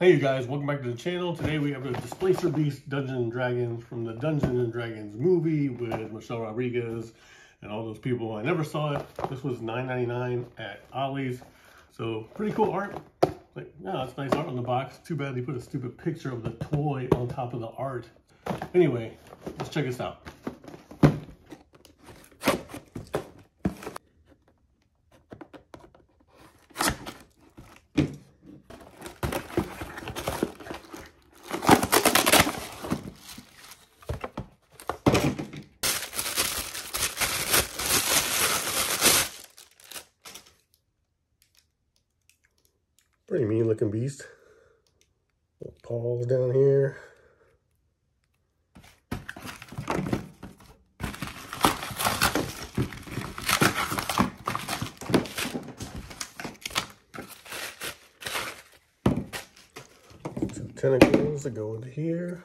Hey you guys, welcome back to the channel. Today we have a Displacer Beast Dungeons Dragons from the Dungeons Dragons movie with Michelle Rodriguez and all those people. I never saw it. This was $9.99 at Ollie's. So pretty cool art. Like, yeah, that's nice art on the box. Too bad they put a stupid picture of the toy on top of the art. Anyway, let's check this out. Pretty mean looking beast. Little paws down here. Two tentacles that go into here.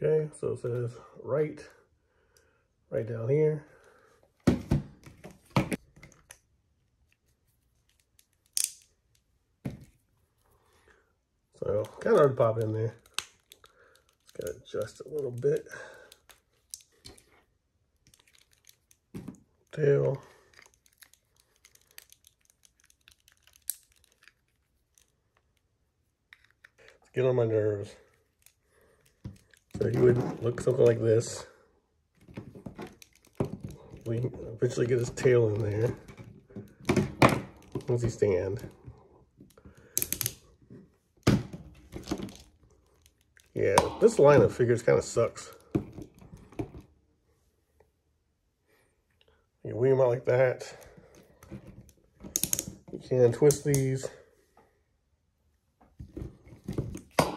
Okay, so it says right, right down here. So kind of hard to pop in there. Just gotta adjust a little bit. Tail. Get on my nerves. So he would look something like this. We eventually get his tail in there. Once he stand? Yeah, this line of figures kind of sucks. You weave them out like that. You can twist these. I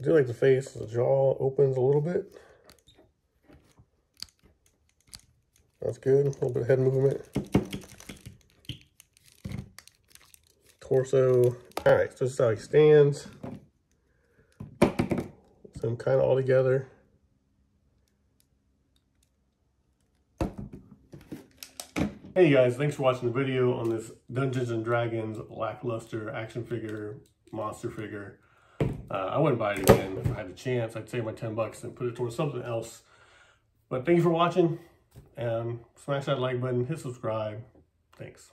do like the face, the jaw opens a little bit. That's good, a little bit of head movement. Torso, all right, so this is how he stands. I'm kind of all together. Hey guys, thanks for watching the video on this Dungeons and Dragons lackluster action figure, monster figure. Uh, I wouldn't buy it again if I had the chance. I'd save my 10 bucks and put it towards something else. But thank you for watching and smash that like button, hit subscribe. Thanks.